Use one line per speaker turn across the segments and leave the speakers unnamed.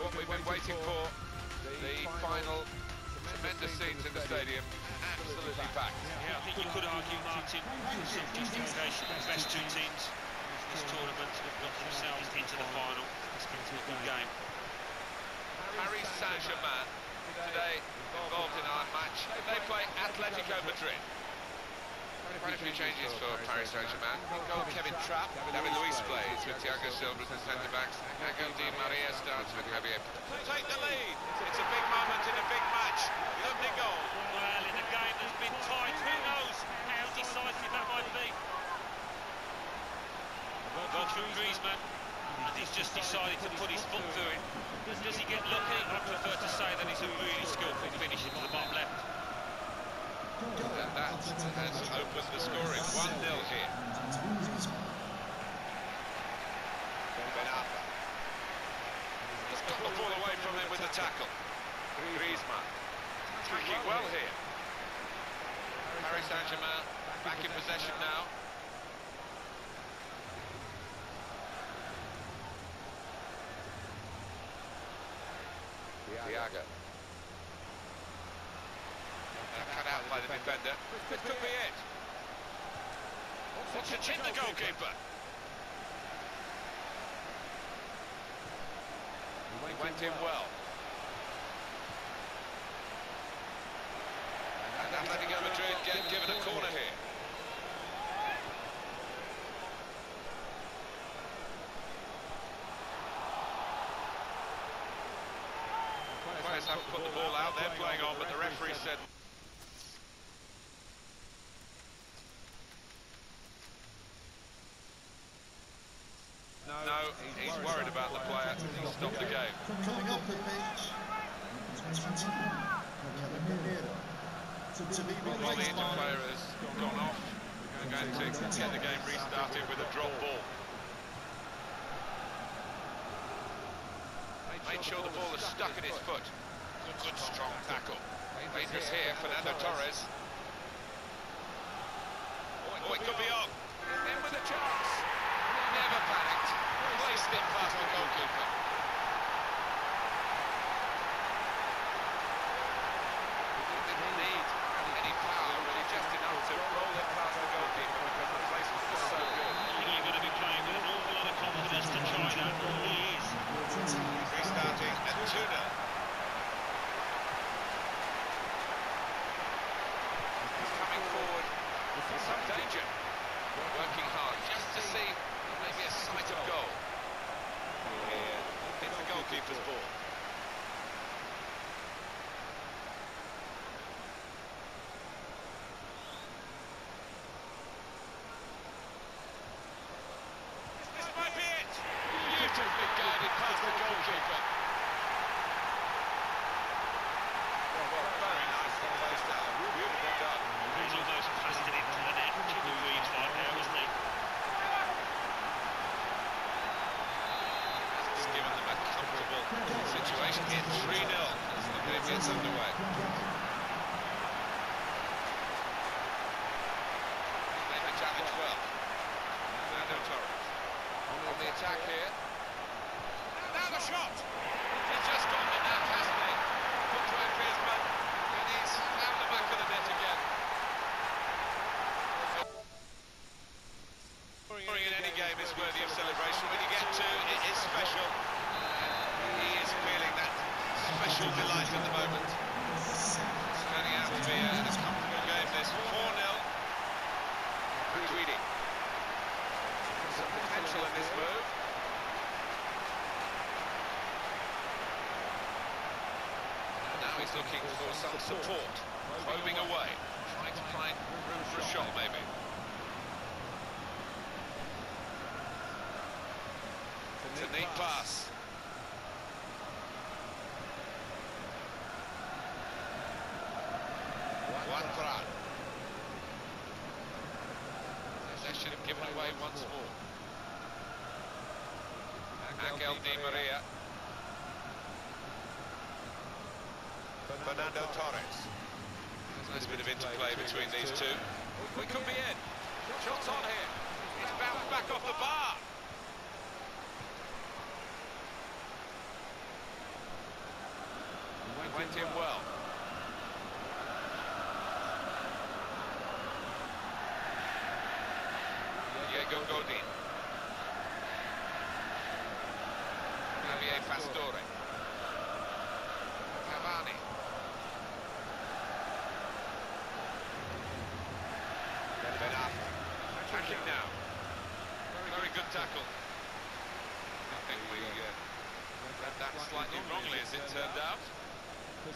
what we've been waiting for. The final tremendous scenes in the stadium, absolutely packed.
Yeah, I think you could argue, Martin, with some justification, the best two teams in this tournament have got themselves into the final. It's going to be a good game.
Paris Saint-Germain today involved in our match. They play Atletico Madrid. Quite a few changes for Paris Saint-Germain. In goal, Kevin Trapp. David Luiz plays with Thiago Silva as the centre-backs. Angel Di Maria starts with Javier. Take the lead. It's a big moment in a big match. Lovely goal.
Well, in a game that's been tight, who knows how decisive that might be. Well, through Griezmann, and he's just decided to put his foot through it. Does he get lucky? I prefer to say that he's a really skillful finisher to the bottom left.
And that has opened the scoring. 1-0 here. Ben Arfa. He's got the ball away from him with the tackle. Griezmann. Attacking well here. Paris Saint-Germain back in possession now. Thiago. Cut out by the defender. This could be it. What's to chip the goalkeeper. He went in well. And Atletico Madrid get given a corner here. Players haven't put the ball out, they're playing on, but the referee said... he's worried about the player. He stopped the game.
Coming up the pitch.
Well, the player has gone off. They're going to get the game restarted with a drop ball. Made sure the ball is stuck in his foot. Good, good strong tackle. Dangerous here, Fernando Torres. Oh, it could be on. In with a chance. Placed it past the goalkeeper. Didn't need any power, really just enough to roll it past the goalkeeper because the placement was so good.
I think you're going to be playing with an awful lot of confidence to try that. He is.
Restarting at 2 He's coming forward with some danger. Working hard just to see maybe a sight of goal. Here, it's the goalkeeper's ball. This might be it! Beautifully guided past the goalkeeper. Very nicely placed out. Beautifully done.
He's almost passed it into the net. Jimmy Reed's right there, wasn't he?
It's given them a comfortable situation here. 3-0 as the game gets underway. Made the challenge well. Fernando Torres. On the attack here. Now the shot! He's just gone the net, hasn't he? Put to Griezmann, and he's found the back of the net again. Scoring in any game is worthy of celebration. When you get two, it is special. He is feeling that special delight at the moment. It's out to be a, a comfortable game. This 4-0. Tweedy. Some potential in this move. And now he's looking for some support. Probing away. Trying to find room for a shot, maybe. It's a neat pass. Juan should have given away once more. Angel Di Maria. Fernando Torres. There's a nice bit of interplay between these two. We could be in. Shots on here. It's bounced back off the bar. went in well. Diego Godin. Javier Pastore. Cavani. Ben Arfa. Attacking now. Very good tackle. I think we uh, read that slightly wrongly as it turned out.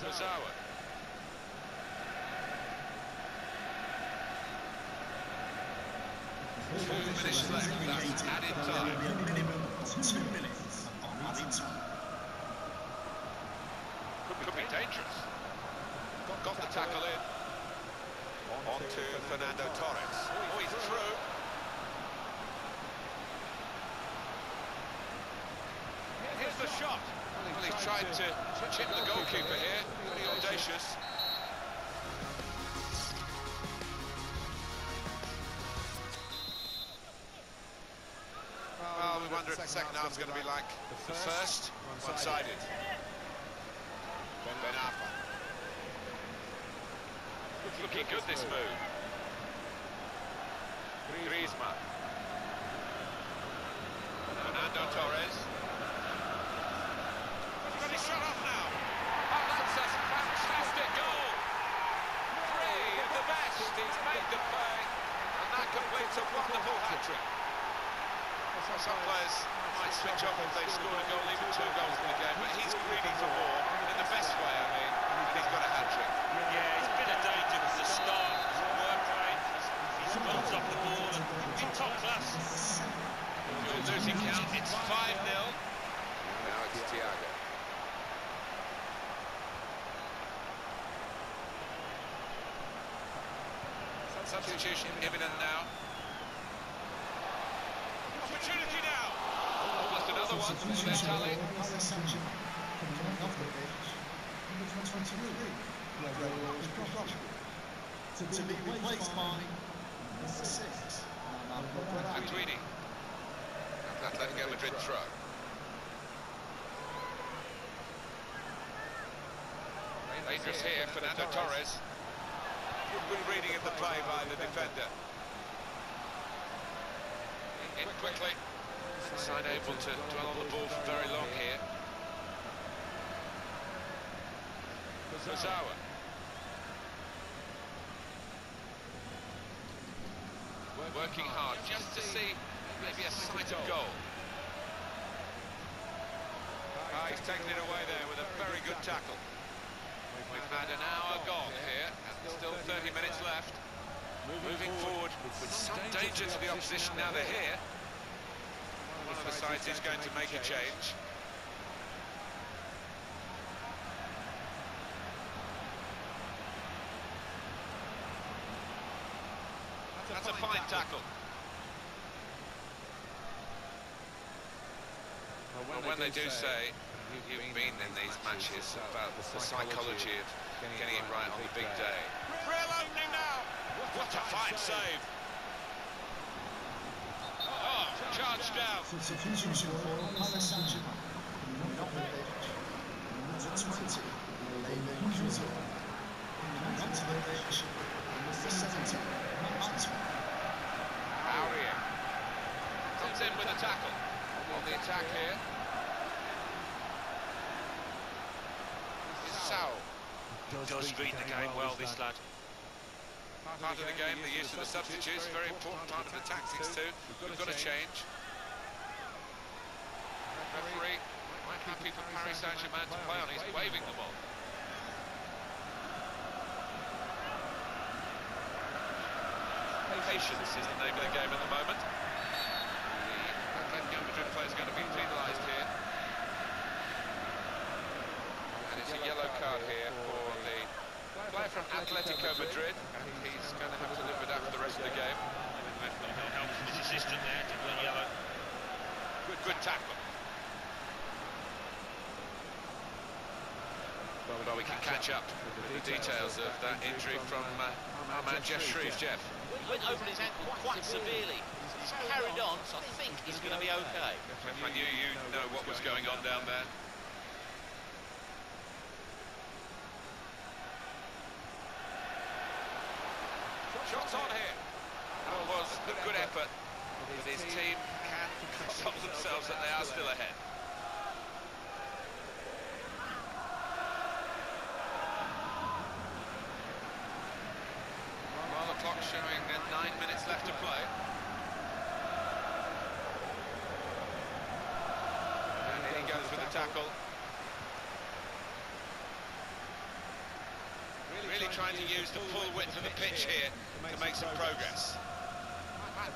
Kurzawa. Two minutes left, that's added time.
Two minutes of added time.
Could, could be dangerous. Got, got the tackle in. On to Fernando Torres. Oh, he's through. Here's the shot. Well, he's tried to chip the goalkeeper here. Pretty audacious. The second half's going to be like the first, one-sided. Ben Arfa. Looking good, this move. Griezmann. Fernando Torres. He's got his shot off now. Oh, that's a fantastic goal. Three of the best. He's made the play. And that completes a wonderful hat-trick. Some players might switch off if they've scored a goal, even two goals in the game, but he's greedy for more, in the best way, I mean, and he's got a hat-trick.
Yeah, he's been a danger from the start. His work rate, his, his runs off the ball, and he's been top class.
Good losing count, it's 5-0. Now it's Thiago. Substitution imminent now. Opportunity now. Almost another one for their tally.
Paris Saint-Germain coming off the pitch. Number 23, Gabriel To be replaced by number 6, Marco Verratti.
Matuidi. Atletico Madrid throw. Dangerous here, Fernando Torres. Good reading of the play by the defender. In quickly. Side able to dwell on the ball for very long here. Kurzawa. Working hard just to see maybe a sight of goal. Ah, he's taken it away there with a very good tackle. We've had an hour gone here, and still 30 minutes left. Moving forward with some danger to the opposition now they're here. One of the sides is going to make a change. That's a fine tackle. Well, when they do say you've been in these matches about the psychology of getting it right on the big day. Real opening now! What a fine save! Oh, charged down.
Substitution for Paris Saint-Germain coming off the pitch. Number 20, Layvin Kurzawa. Coming onto the pitch, number 17, Max
Aurier comes in with a tackle on the attack here. Sao.
Does read the game well, this lad.
Part of the game, the use of the substitutes, very important part of the tactics too. We've got to change. Referee quite happy for Paris Saint-Germain to play on. He's waving them on. Patience is the name of the game at the moment. The Atletico Madrid player is going to be penalised here. And it's a yellow card here for the player from Atletico Madrid. And he's going to have to live with that for the rest of the game.
Help from his assistant there, to yellow.
Good, good tackle. But we can catch up with the details of that injury from uh, man Geoff Shreeves. Jeff.
Went over his ankle quite severely. He's carried on, so I think he's going to be okay.
I knew you know what was going on down there. Shots on here. That was a good effort, but his team can console themselves that they are still ahead. Showing nine minutes left to play. And he goes with the tackle. Really trying to use the full width of the pitch here to make some progress.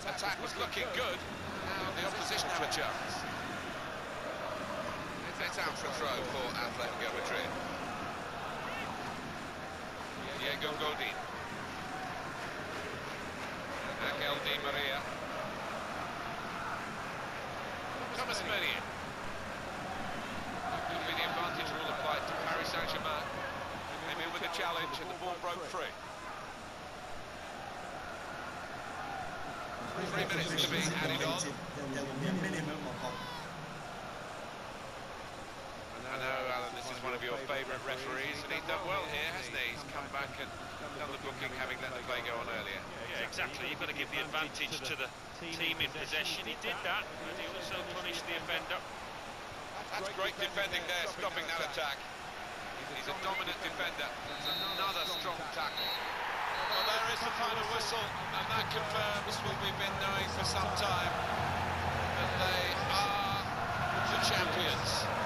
Attack was looking good. Now the opposition have a chance. It's out for a throw for Atletico Madrid. Diego Godin. Angel Di Maria. Thomas Meunier. Could be the advantage rule applied to Paris Saint-Germain. Came in with a challenge and the ball broke free. Three minutes to be added on.
There will be a minimum of
I know, Alan, this is one of your favourite referees, and he's done well here, hasn't he? He's come back and done the booking, having let the play go on earlier.
Yeah, exactly. You've got to give the advantage to the team in possession. He did that, and he also punished the offender.
That's great defending there, stopping that attack. He's a dominant defender. It's another strong tackle. Well, there is the final whistle, and that confirms what we've been knowing for some time, that they are the champions.